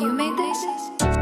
You made this?